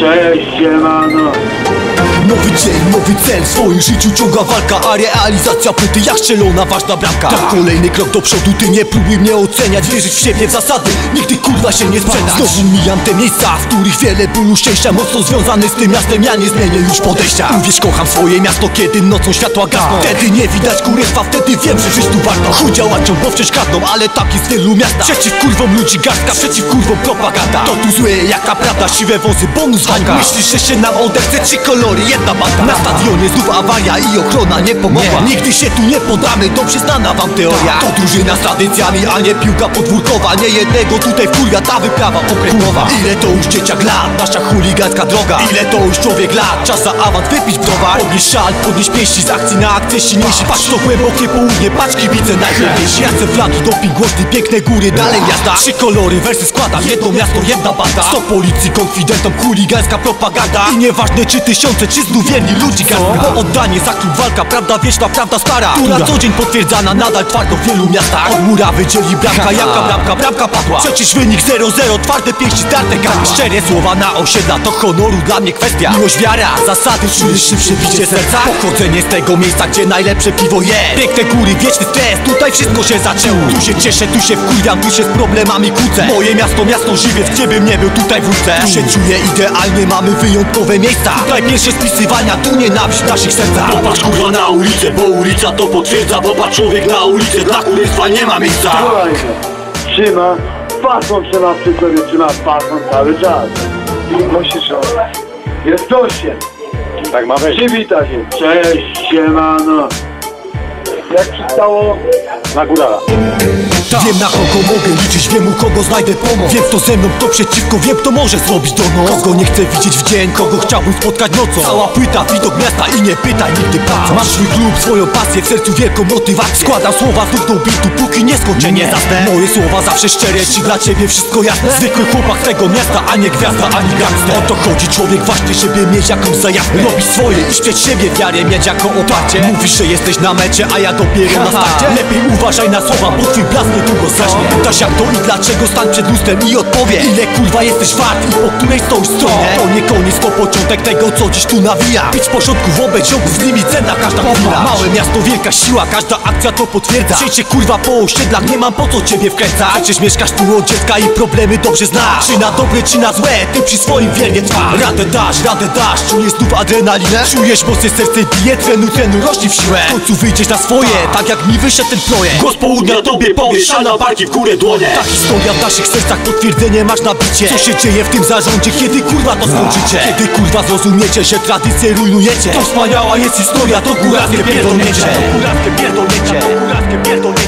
Cześć, siemano. Nowy dzień, nowy cel, w swoim życiu ciąga walka A realizacja płyty jak strzelona ważna bramka. Tak. Kolejny krok do przodu, ty nie próbuj mnie oceniać Wierzyć w siebie w zasady, nigdy kurwa się nie sprzedać. Znowu mijam te miejsca, w których wiele bólu szczęścia Mocno związany z tym miastem, ja nie zmienię już podejścia. Uwierz, kocham swoje miasto, kiedy nocą światła gasną. Wtedy nie widać kurestwa, wtedy wiem, że żyć tu warto. Chuj działaczom, bo wciąż kradną, ale tak jest w wielu miastach. Przeciw kurwom ludzi garstka, przeciw kurwom propaganda. To tu złe jaka prawda, siwe wąsy, bonus hańba Myślisz, że się nam odechce, trzy kolory, jedna banda Na stadionie znów awaria i ochrona nie pomogła. Nigdy się tu nie podamy, dobrze znana wam teoria. To drużyna z tradycjami, a nie piłka podwórkowa. Nie jednego tutaj wkurwia ta wyprawa okręgowa Ile to już dzieciak lat, nasza chuligańska droga. Ile to już człowiek lat, czas za awans wypić browar. Podnieś szal, podnieś pięści, z akcji na akcję silniejsi. Patrz. To głębokie południe, patrz kibice najpierwniejsi Jace flagi, doping głośny, piękne góry, dalej jazda Trzy kolory, wersy składam, jedno miasto, jedna banda. Sto policji, konfidentom, chuligańska propaganda. I nieważne czy tysiące, czy znów jedni ludzi garstka Bo oddanie za klub walka, prawda wieczna, prawda stara. Która? co dzień potwierdzana, nadal twardo w wielu miastach. Od murawy dzieli bramka, jaka bramka, bramka padła. Przecież wynik 0-0, twarde pięści, starte gardła Szczere słowa na osiedla, to honoru dla mnie kwestia. Miłość, wiara, zasady, czujesz szybsze bicie serca. Pochodzenie z tego miejsca, gdzie najlepsze piwo jest. Piękne góry, wieczny stres, tutaj wszystko się zaczęło. Tu się cieszę, tu się wkurwiam, tu się z problemami kłócę. Moje miasto, miasto żywiec, gdzie bym nie był, tutaj wrócę. Tu się czuję idealnie, mamy wyjątkowe miejsca. Tutaj pierwsze spisywania, tu nienawiść w naszych sercach Popatrz kurwa na ulicę, bo ulica to potwierdza Popatrz człowiek na ulicę, dla kurystwa nie ma miejsca Słuchaj, trzyma, fason trzyma przy sobie, trzyma fason cały czas. I musisz, jest gościem. Tak ma być Przywita się. Cześć, siemano. Jak przystało? Na górala. Wiem na kogo mogę liczyć, wiem u kogo znajdę pomoc. Wiem kto ze mną, kto przeciwko, wiem kto może zrobić do noc. Kogo nie chcę widzieć w dzień, kogo chciałbym spotkać nocą. Cała płyta, widok miasta i nie pytaj nigdy pan. Mam swój klub, swoją pasję, w sercu wielką motywację. Składam słowa znów do bitu, póki nie skończę, nie zasnę. Moje słowa zawsze szczere, ci dla ciebie wszystko jasne. Zwykły chłopak z tego miasta, a nie gwiazda, ani gangster. O to chodzi, człowiek właśnie siebie mieć jakąś zajawkę. Robić swoje i śpieć siebie, wiarę mieć jako oparcie. Mówisz, że jesteś na mecie, a ja starcie. Lepiej uważaj na słowa, bo twój blask niedługo zaśnie. Pytasz jak to i dlaczego stań przed lustrem i odpowie. Ile kurwa jesteś wart i po której stoisz stronie? To nie koniec, to początek tego co dziś tu nawija. Pić porządku wobec ziomków, z nimi cena każda chwila. Małe miasto, wielka siła, każda akcja to potwierdza. Przyjdźcie kurwa po osiedlach, nie mam po co ciebie wkręcać. Przecież mieszkasz tu od dziecka i problemy dobrze znasz. Czy na dobre, czy na złe, ty przy swoim wiernie trwasz Radę dasz, radę dasz, czujesz znów adrenalinę? Czujesz mocne serce bije, trenu, trenu, rośnie w siłę. W końcu wyjdziesz na swoje, tak jak mi wyszedł ten projekt Głos południa tobie powie, szana barki w górę dłonie. Ta historia w naszych sercach potwierdzenie masz na bicie. Co się dzieje w tym zarządzie, kiedy kurwa to skończycie? Kiedy kurwa zrozumiecie, że tradycje rujnujecie? To wspaniała jest historia, to góralskie pierdolniecie. To góralskie pierdolniecie, to pierdolniecie